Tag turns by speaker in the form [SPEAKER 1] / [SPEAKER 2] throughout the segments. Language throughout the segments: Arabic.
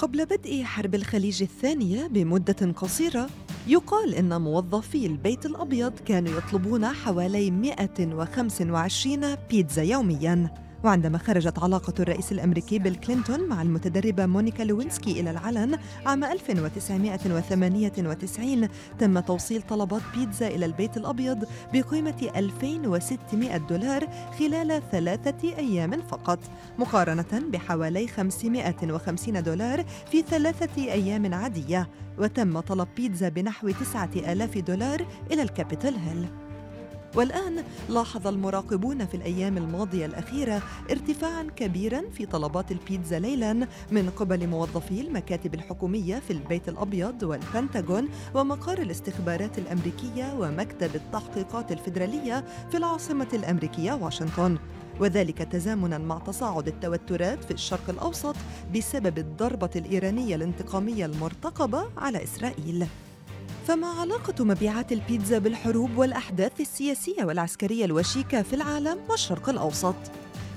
[SPEAKER 1] قبل بدء حرب الخليج الثانية بمدة قصيرة يقال إن موظفي البيت الأبيض كانوا يطلبون حوالي 125 بيتزا يومياً. وعندما خرجت علاقة الرئيس الأمريكي بيل كلينتون مع المتدربة مونيكا لوينسكي إلى العلن عام 1998 تم توصيل طلبات بيتزا إلى البيت الأبيض بقيمة 2600 دولار خلال ثلاثة أيام فقط مقارنة بحوالي 550 دولار في ثلاثة أيام عادية وتم طلب بيتزا بنحو 9000 دولار إلى الكابيتال هيل. والآن لاحظ المراقبون في الأيام الماضية الأخيرة ارتفاعاً كبيراً في طلبات البيتزا ليلاً من قبل موظفي المكاتب الحكومية في البيت الأبيض والبنتاغون ومقر الاستخبارات الأمريكية ومكتب التحقيقات الفيدرالية في العاصمة الأمريكية واشنطن. وذلك تزامنا مع تصاعد التوترات في الشرق الأوسط بسبب الضربة الإيرانية الانتقامية المرتقبة على إسرائيل. فما علاقة مبيعات البيتزا بالحروب والأحداث السياسية والعسكرية الوشيكة في العالم والشرق الأوسط؟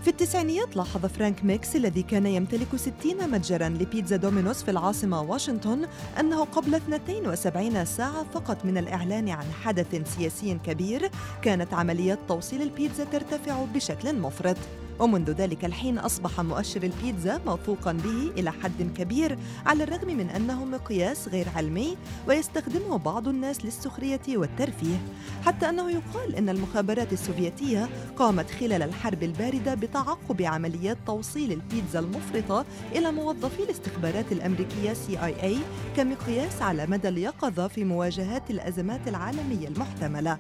[SPEAKER 1] في التسعينيات لاحظ فرانك ميكس الذي كان يمتلك 60 متجرا لبيتزا دومينوس في العاصمة واشنطن أنه قبل 72 ساعة فقط من الإعلان عن حدث سياسي كبير كانت عمليات توصيل البيتزا ترتفع بشكل مفرط ومنذ ذلك الحين أصبح مؤشر البيتزا موثوقا به إلى حد كبير على الرغم من أنه مقياس غير علمي ويستخدمه بعض الناس للسخرية والترفيه. حتى أنه يقال أن المخابرات السوفيتية قامت خلال الحرب الباردة بتعقب عمليات توصيل البيتزا المفرطة إلى موظفي الاستخبارات الأمريكية CIA كمقياس على مدى اليقظة في مواجهات الأزمات العالمية المحتملة.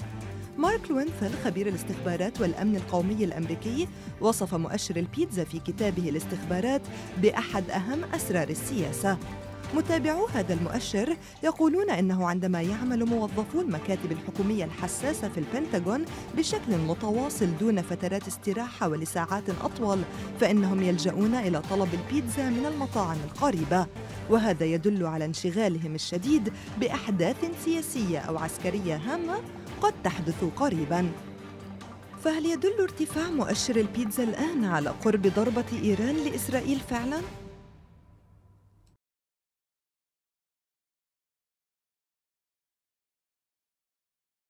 [SPEAKER 1] مارك لوينثل خبير الاستخبارات والأمن القومي الأمريكي وصف مؤشر البيتزا في كتابه الاستخبارات بأحد أهم أسرار السياسة. متابعو هذا المؤشر يقولون إنه عندما يعمل موظفو المكاتب الحكومية الحساسة في البنتاغون بشكل متواصل دون فترات استراحة ولساعات أطول فإنهم يلجؤون إلى طلب البيتزا من المطاعم القريبة. وهذا يدل على انشغالهم الشديد بأحداث سياسية أو عسكرية هامة قد تحدث قريبا. فهل يدل ارتفاع مؤشر البيتزا الآن على قرب ضربة إيران لإسرائيل فعلا؟